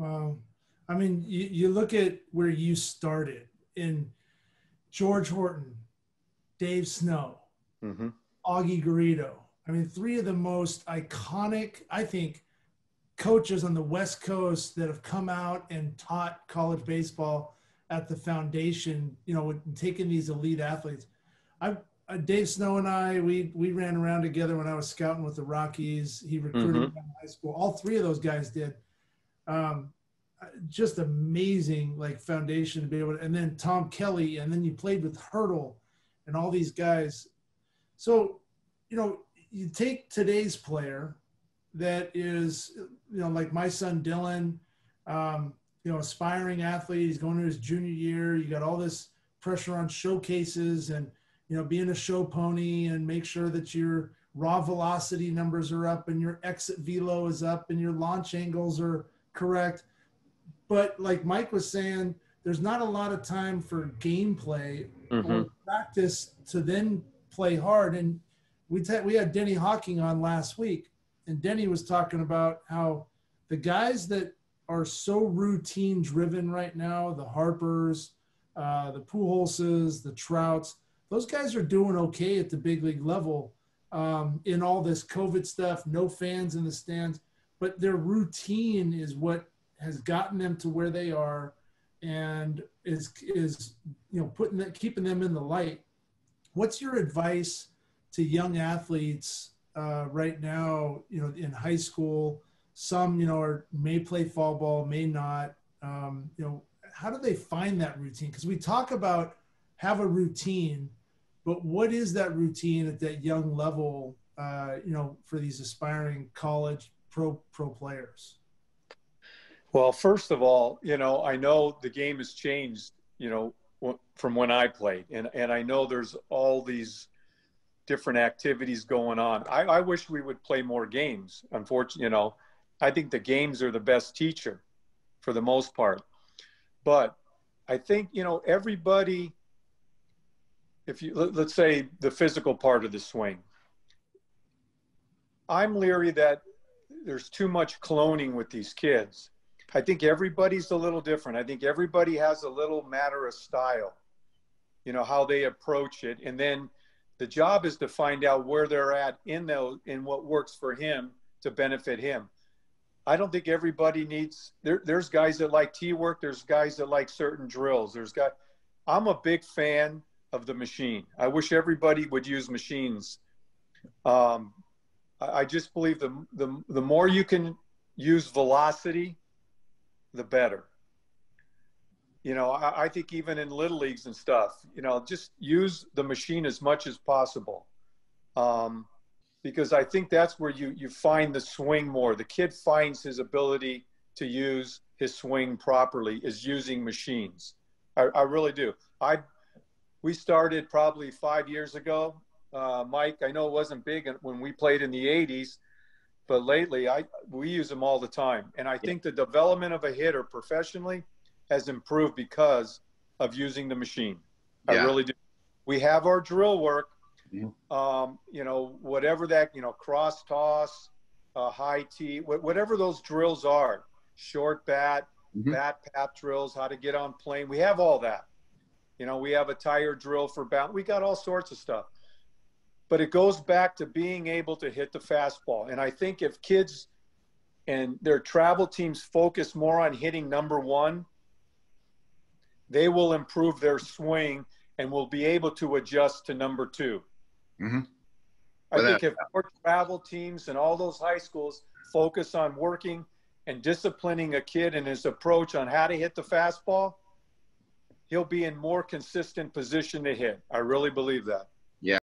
Wow. I mean, you, you look at where you started in George Horton, Dave Snow, Mm-hmm. Augie Garrido. I mean, three of the most iconic, I think, coaches on the West Coast that have come out and taught college baseball at the foundation, you know, taking these elite athletes. I, uh, Dave Snow and I, we we ran around together when I was scouting with the Rockies. He recruited Mhm. me in high school. All three of those guys did. Um, just amazing, like foundation to be able to. And then Tom Kelly, and then you played with Hurdle, and all these guys. So, you know, you take today's player that is, you know, like my son Dylan, um, you know, aspiring athlete. He's going to his junior year. You got all this pressure on showcases and, you know, being a show pony and make sure that your raw velocity numbers are up and your exit velo is up and your launch angles are correct. But like Mike was saying, there's not a lot of time for gameplay Mm-hmm. or practice to then play hard. And we t- we had Denny Hocking on last week, and Denny was talking about how the guys that are so routine driven right now, the Harpers, uh, the Pujols, the Trouts, those guys are doing okay at the big league level um, in all this COVID stuff, no fans in the stands, but their routine is what has gotten them to where they are and is is you know putting that keeping them in the light. What's your advice to young athletes uh, right now you know in high school? Some you know are may play fall ball may not. Um, you know how do they find that routine? Because we talk about have a routine but what is that routine at that young level uh, you know for these aspiring college pro pro players Well, first of all, you know, I know the game has changed, you know, from when I played, and and I know there's all these different activities going on. I, I wish we would play more games. Unfortunately, you know, I think the games are the best teacher for the most part. But I think, you know, everybody, if you, let, let's say the physical part of the swing, I'm leery that there's too much cloning with these kids. I think everybody's a little different. I think everybody has a little matter of style, you know, how they approach it. And then the job is to find out where they're at in those, in what works for him to benefit him. I don't think everybody needs, there, there's guys that like T work. There's guys that like certain drills. There's guys, I'm a big fan of the machine. I wish everybody would use machines. Um, I, just believe the, the, the more you can use velocity, the better. You know, I, I think even in little leagues and stuff, you know, just use the machine as much as possible. Um, because I think that's where you, you find the swing more. The kid finds his ability to use his swing properly is using machines. I, I really do. I, we started probably five years ago. Uh, Mike, I know it wasn't big when we played in the 80s, but lately I we use them all the time. And I think the development of a hitter professionally has improved because of using the machine. I really do. We have our drill work, Yeah. um, you know, whatever that, you know, cross toss, uh, high tee, wh- whatever those drills are, short bat, Mhm. bat pat drills, how to get on plane. We have all that. You know, we have a tire drill for bound. We got all sorts of stuff. But it goes back to being able to hit the fastball. And I think if kids and their travel teams focus more on hitting number one, they will improve their swing and will be able to adjust to number two. Mhm. I think if more travel teams and all those high schools focus on working and disciplining a kid in his approach on how to hit the fastball, he'll be in more consistent position to hit. I really believe that.